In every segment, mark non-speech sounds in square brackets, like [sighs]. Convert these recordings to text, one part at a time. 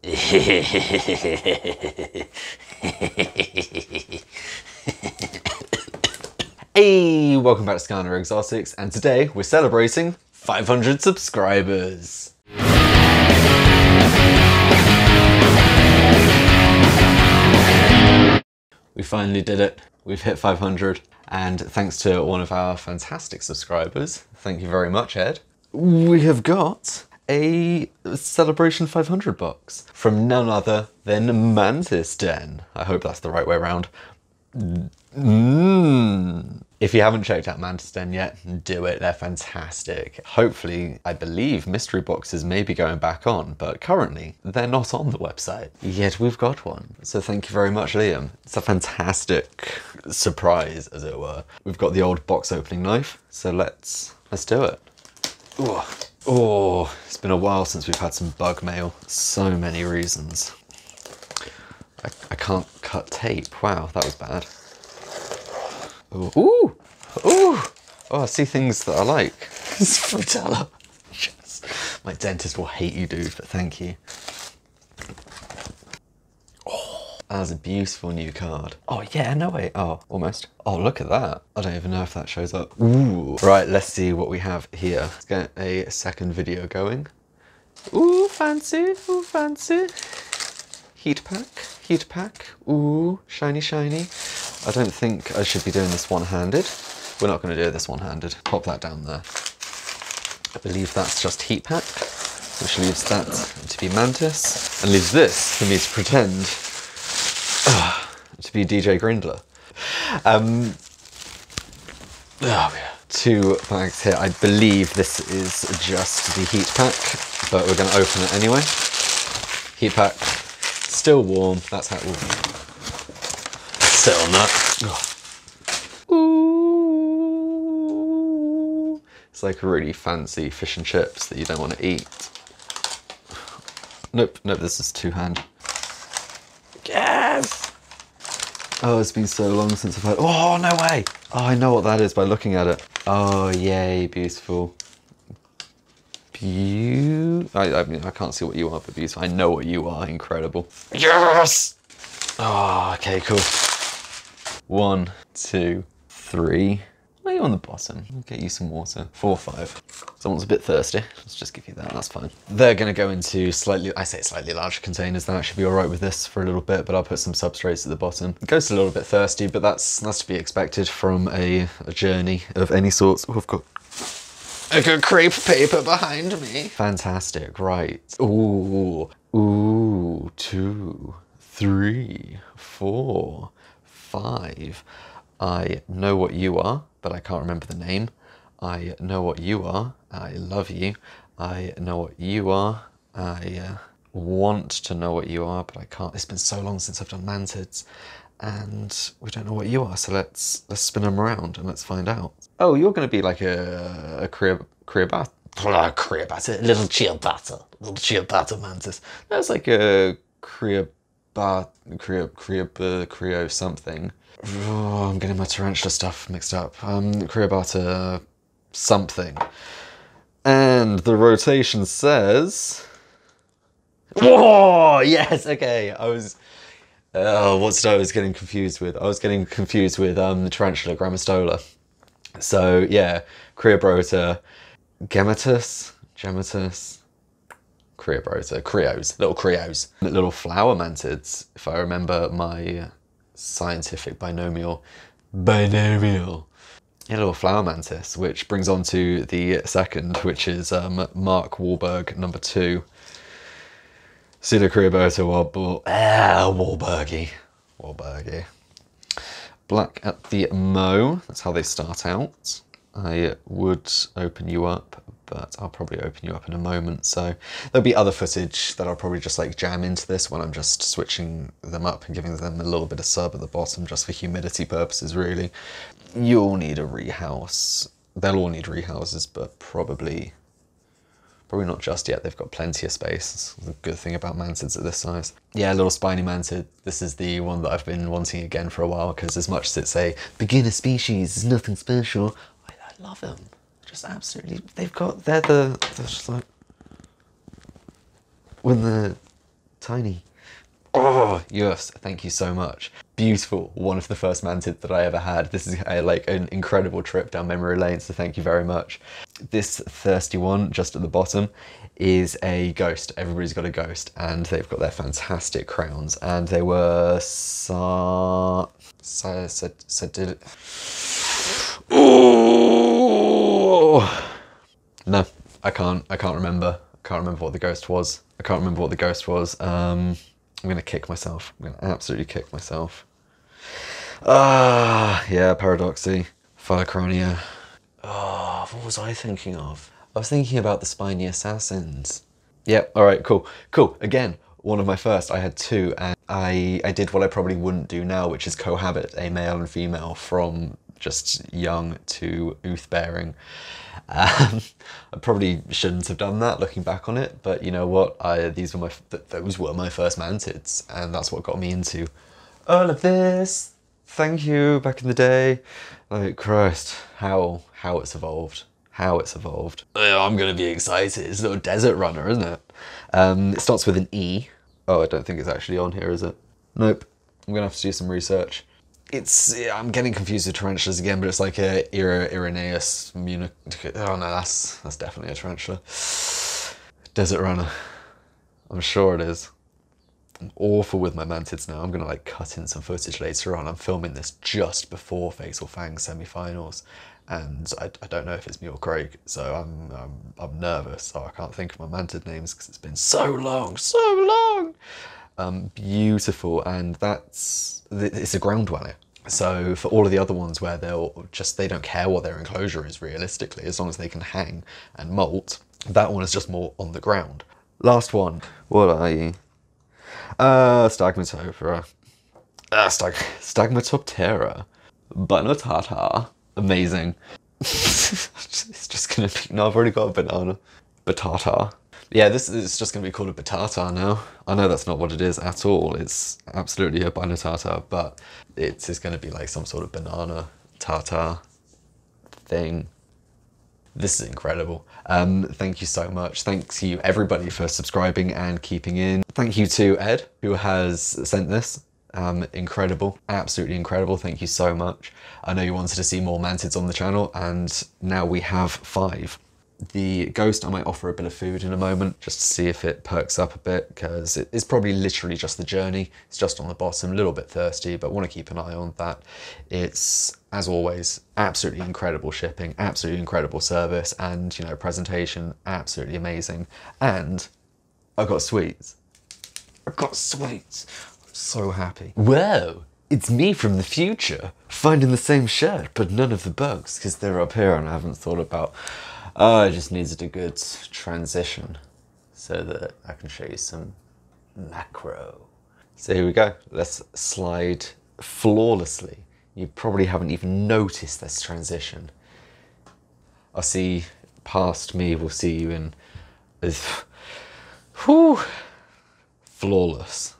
[laughs] hey, welcome back to Skaana Exotics, and today we're celebrating 500 subscribers. We finally did it. We've hit 500, and thanks to one of our fantastic subscribers, thank you very much, Ed, we have got a Celebration 500 box from none other than Mantis Den. I hope that's the right way around. Mm. If you haven't checked out Mantis Den yet, do it. They're fantastic. Hopefully, I believe mystery boxes may be going back on, but currently they're not on the website. Yet we've got one. So thank you very much, Liam. It's a fantastic surprise, as it were. We've got the old box opening knife, so let's let's do it. Ooh. Oh, it's been a while since we've had some bug mail. So many reasons. I, I can't cut tape. Wow, that was bad. Ooh, ooh, ooh. Oh, I see things that I like. [laughs] It's Fruittella. Yes. My dentist will hate you, dude, but thank you. That's a beautiful new card. Oh, yeah, no way. Oh, almost. Oh, look at that. I don't even know if that shows up. Ooh. Right, let's see what we have here. Let's get a second video going. Ooh, fancy. Ooh, fancy. Heat pack, heat pack. Ooh, shiny, shiny. I don't think I should be doing this one-handed. We're not going to do this one-handed. Pop that down there. I believe that's just heat pack, which leaves that to be Mantis, and leaves this for me to pretend be DJ Grindler. Um, oh, yeah. Two bags here. I believe this is just the heat pack, but we're going to open it anyway. Heat pack, still warm. That's how it will not. Ooh. It's like really fancy fish and chips that you don't want to eat. Nope, nope, this is two hand. Yes! Oh, it's been so long since I've had. Oh, no way! Oh, I know what that is by looking at it. Oh, yay, beautiful. Beau. I, I mean, I can't see what you are, but beautiful. I know what you are. Incredible. Yes! Oh, okay, cool. One, two, three. You on the bottom? I'll get you some water. Four, or five. Someone's a bit thirsty. Let's just give you that, that's fine. They're gonna go into slightly, I say slightly larger containers. That should be all right with this for a little bit, but I'll put some substrates at the bottom. It goes a little bit thirsty, but that's that's to be expected from a, a journey of any sorts. Oh, I've got I got crepe paper behind me. Fantastic, right. Ooh, ooh, two, three, four, five. I know what you are, but I can't remember the name. I know what you are. I love you. I know what you are. I uh, want to know what you are, but I can't. It's been so long since I've done mantids, and we don't know what you are. So let's let's spin them around and let's find out. Oh, you're going to be like a a career career bat. Career batter, little ciabatta, little ciabatta mantis. That's like a career career career uh, creo something. Oh, I'm getting my tarantula stuff mixed up. Um, Creobata something. And the rotation says... Whoa! Yes, okay. I was... Oh, what's I was getting confused with? I was getting confused with um, the tarantula grammostola. So, yeah, Creobroter, Gemmatus, Gemmatus, Creobroter, Creos, little Creos. Little flower mantids, if I remember my scientific binomial. Binomial. A little flower mantis, which brings on to the second, which is um, Mark Wahlberg, number two. Pseudocreobotra Warburg. Ah, Wahlbergy. Wahlbergy. Black at the Mo, that's how they start out. I would open you up, but I'll probably open you up in a moment. So there'll be other footage that I'll probably just like jam into this when I'm just switching them up and giving them a little bit of sub at the bottom just for humidity purposes, really. You'll need a rehouse. They'll all need rehouses, but probably Probably not just yet, they've got plenty of space. A good thing about mantids at this size. Yeah, a little spiny mantid. This is the one that I've been wanting again for a while because as much as it's a beginner species, it's nothing special, I love them. Just absolutely, they've got, they're the, they're just like, when the tiny. Oh, yes, thank you so much. Beautiful, one of the first mantid that I ever had. This is a, like an incredible trip down memory lane, so thank you very much. This thirsty one, just at the bottom, is a ghost. Everybody's got a ghost, and they've got their fantastic crowns, and they were sa... sa... sa... sa did Oh! No, I can't. I can't remember. I can't remember what the ghost was. I can't remember what the ghost was. Um, I'm gonna kick myself. I'm gonna absolutely kick myself. Ah, yeah, Paradoxy, Phyllocrania. Oh, what was I thinking of? I was thinking about the Spiny Assassins. Yep, alright, cool. Cool, again, one of my first. I had two, and I, I did what I probably wouldn't do now, which is cohabit a male and female from just young to ooth bearing. Um, [laughs] I probably shouldn't have done that looking back on it, but you know what? I these were my th those were my first mantids, and that's what got me into all of this. Thank you. Back in the day, like Christ, how how it's evolved, how it's evolved. I'm gonna be excited. It's a little desert runner, isn't it? Um, it starts with an E. Oh, I don't think it's actually on here, is it? Nope. I'm gonna have to do some research it's I'm getting confused with tarantulas again, but it's like a Ira Irenaeus Munich. Oh no, that's that's definitely a tarantula. Desert runner. I'm sure it is. I'm awful with my mantids now. I'm gonna like cut in some footage later on. I'm filming this just before Fatal Fang semi-finals, and I, I don't know if it's me or Craig, so I'm, I'm I'm nervous. So I can't think of my mantid names because it's been so long, so long. Um, beautiful, and that's it's a ground dweller. So for all of the other ones where they'll just they don't care what their enclosure is realistically, as long as they can hang and molt, that one is just more on the ground. Last one. What are you? Uh, Stagmatoptera. Uh, stag Stagmatoptera. Banatata. Amazing. [laughs] it's just gonna be. No, I've already got a banana. Batata. Yeah, this is just going to be called a batata now. I know that's not what it is at all. It's absolutely a banatata, but it is going to be like some sort of banana tartar thing. This is incredible. Um, thank you so much. Thanks to you everybody for subscribing and keeping in. Thank you to Ed who has sent this. Um, incredible, absolutely incredible. Thank you so much. I know you wanted to see more mantids on the channel and now we have five. The ghost, I might offer a bit of food in a moment just to see if it perks up a bit because it's probably literally just the journey. It's just on the bottom, a little bit thirsty, but want to keep an eye on that. It's, as always, absolutely incredible shipping, absolutely incredible service, and, you know, presentation, absolutely amazing. And I got sweets. I got sweets. I'm so happy. Whoa! It's me from the future, finding the same shirt, but none of the bugs, because they're up here and I haven't thought about Oh, it just needed a good transition so that I can show you some macro. So here we go. Let's slide flawlessly. You probably haven't even noticed this transition. I'll see past me, we'll see you in [sighs] whew, flawless.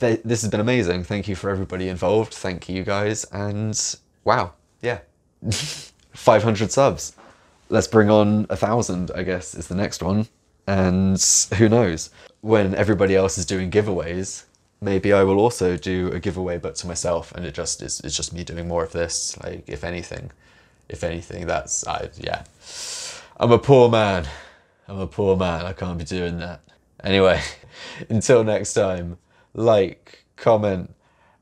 Th- this has been amazing. Thank you for everybody involved. Thank you guys. And wow, yeah, [laughs] 500 subs. Let's bring on a thousand, I guess, is the next one. And who knows? When everybody else is doing giveaways, maybe I will also do a giveaway, but to myself. And it just is, it's just me doing more of this. Like, if anything, if anything, that's, I, yeah. I'm a poor man. I'm a poor man. I can't be doing that. Anyway, [laughs] until next time, like, comment,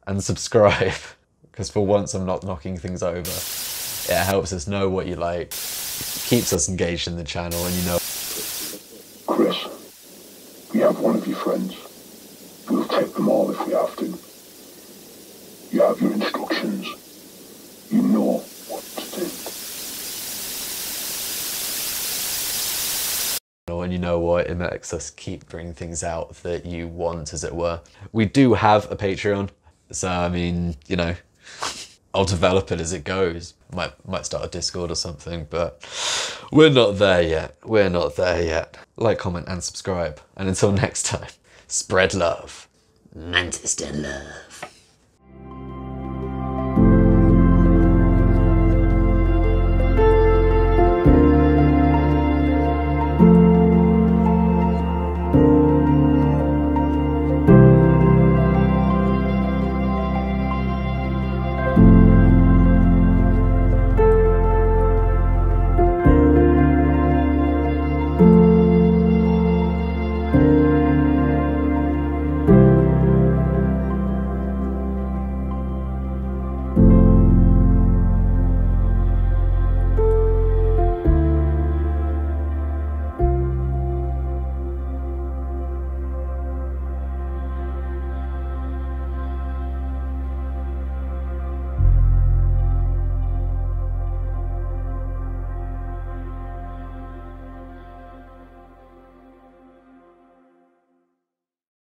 and subscribe. [laughs] Because for once, I'm not knocking things over. It helps us know what you like, keeps us engaged in the channel, and you know. Chris, we have one of your friends. We'll take them all if we have to. You have your instructions. You know what to do. And you know what it makes us keep bringing things out that you want as it were. We do have a patreon so i mean you know i'll develop it as it goes. Might might start a discord or something but we're not there yet. We're not there yet. Like comment and subscribe. And until [laughs] next time spread love. Manchester love.